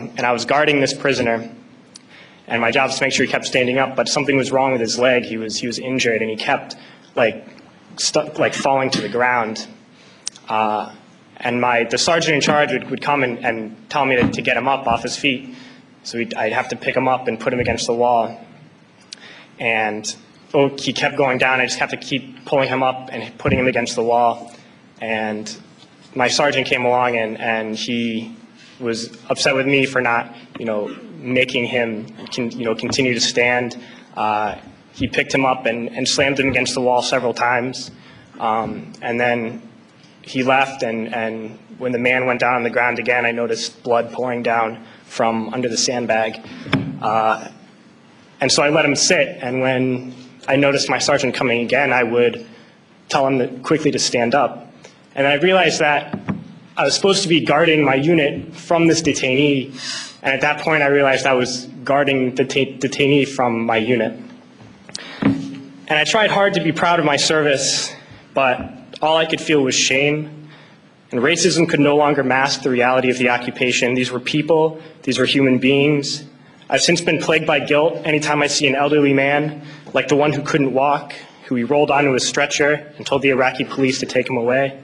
and I was guarding this prisoner. And my job was to make sure he kept standing up, but something was wrong with his leg. He was he was injured, and he kept like stuck like falling to the ground. Uh, and my the sergeant in charge would, would come and, and tell me to, to get him up off his feet. So I'd have to pick him up and put him against the wall. And oh, he kept going down. I just have to keep pulling him up and putting him against the wall. And my sergeant came along and, and he was upset with me for not, you know, making him, con, you know, continue to stand. Uh, he picked him up and, and slammed him against the wall several times. Um, and then he left, and, and when the man went down on the ground again, I noticed blood pouring down from under the sandbag. Uh, and so I let him sit, and when I noticed my sergeant coming again, I would tell him quickly to stand up. And I realized that I was supposed to be guarding my unit from this detainee, and at that point I realized I was guarding the detainee from my unit. And I tried hard to be proud of my service, but all I could feel was shame. And racism could no longer mask the reality of the occupation. These were people, these were human beings. I've since been plagued by guilt anytime I see an elderly man, like the one who couldn't walk, who he rolled onto a stretcher and told the Iraqi police to take him away.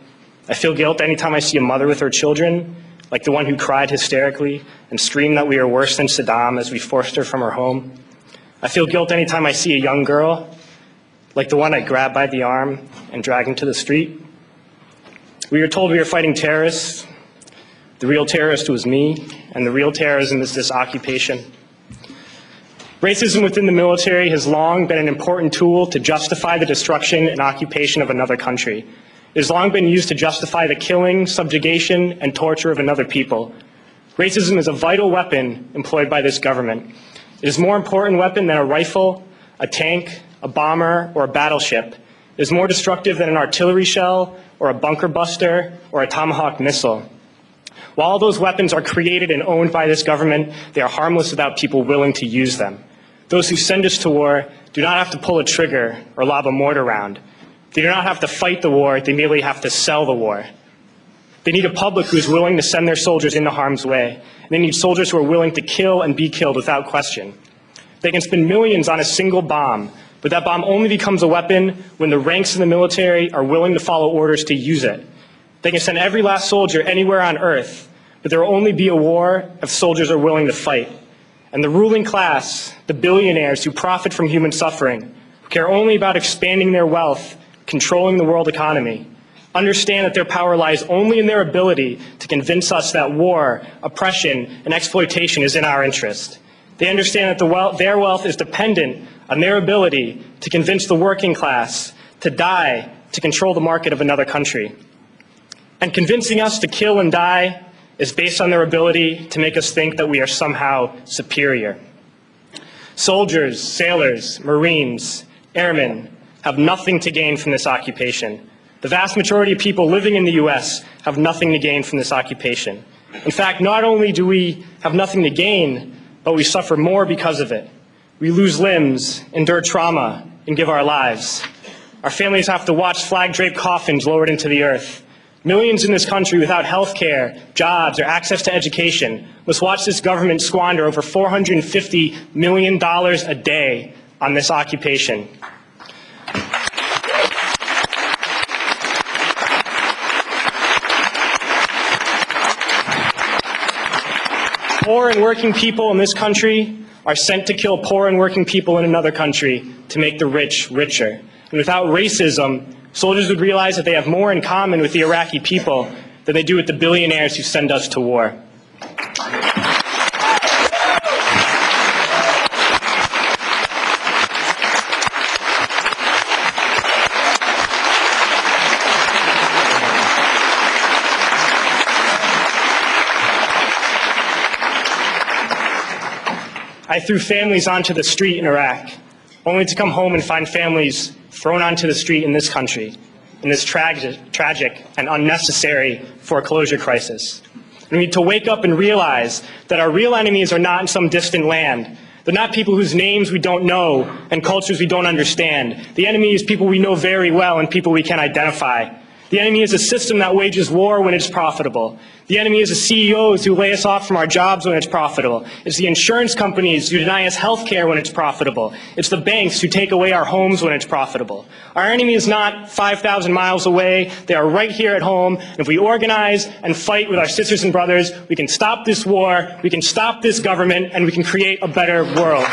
I feel guilt anytime I see a mother with her children, like the one who cried hysterically and screamed that we are worse than Saddam as we forced her from her home. I feel guilt anytime I see a young girl, like the one I grabbed by the arm and dragged into the street. We were told we were fighting terrorists. The real terrorist was me, and the real terrorism is this occupation. Racism within the military has long been an important tool to justify the destruction and occupation of another country. It has long been used to justify the killing, subjugation, and torture of another people. Racism is a vital weapon employed by this government. It is more important weapon than a rifle, a tank, a bomber, or a battleship. It is more destructive than an artillery shell, or a bunker buster, or a tomahawk missile. While those weapons are created and owned by this government, they are harmless without people willing to use them. Those who send us to war do not have to pull a trigger or lob a mortar round. They do not have to fight the war, they merely have to sell the war. They need a public who is willing to send their soldiers into harm's way. And they need soldiers who are willing to kill and be killed without question. They can spend millions on a single bomb, but that bomb only becomes a weapon when the ranks in the military are willing to follow orders to use it. They can send every last soldier anywhere on earth, but there will only be a war if soldiers are willing to fight. And the ruling class, the billionaires who profit from human suffering, who care only about expanding their wealth controlling the world economy, understand that their power lies only in their ability to convince us that war, oppression, and exploitation is in our interest. They understand that the wealth, their wealth is dependent on their ability to convince the working class to die to control the market of another country. And convincing us to kill and die is based on their ability to make us think that we are somehow superior. Soldiers, sailors, Marines, airmen, have nothing to gain from this occupation. The vast majority of people living in the U.S. have nothing to gain from this occupation. In fact, not only do we have nothing to gain, but we suffer more because of it. We lose limbs, endure trauma, and give our lives. Our families have to watch flag-draped coffins lowered into the earth. Millions in this country without health care, jobs, or access to education must watch this government squander over $450 million a day on this occupation. Poor and working people in this country are sent to kill poor and working people in another country to make the rich richer. And without racism, soldiers would realize that they have more in common with the Iraqi people than they do with the billionaires who send us to war. I threw families onto the street in Iraq, only to come home and find families thrown onto the street in this country, in this tragic, tragic and unnecessary foreclosure crisis. We need to wake up and realize that our real enemies are not in some distant land. They're not people whose names we don't know and cultures we don't understand. The enemy is people we know very well and people we can identify. The enemy is a system that wages war when it's profitable. The enemy is the CEOs who lay us off from our jobs when it's profitable. It's the insurance companies who deny us health care when it's profitable. It's the banks who take away our homes when it's profitable. Our enemy is not 5,000 miles away. They are right here at home. And if we organize and fight with our sisters and brothers, we can stop this war, we can stop this government, and we can create a better world.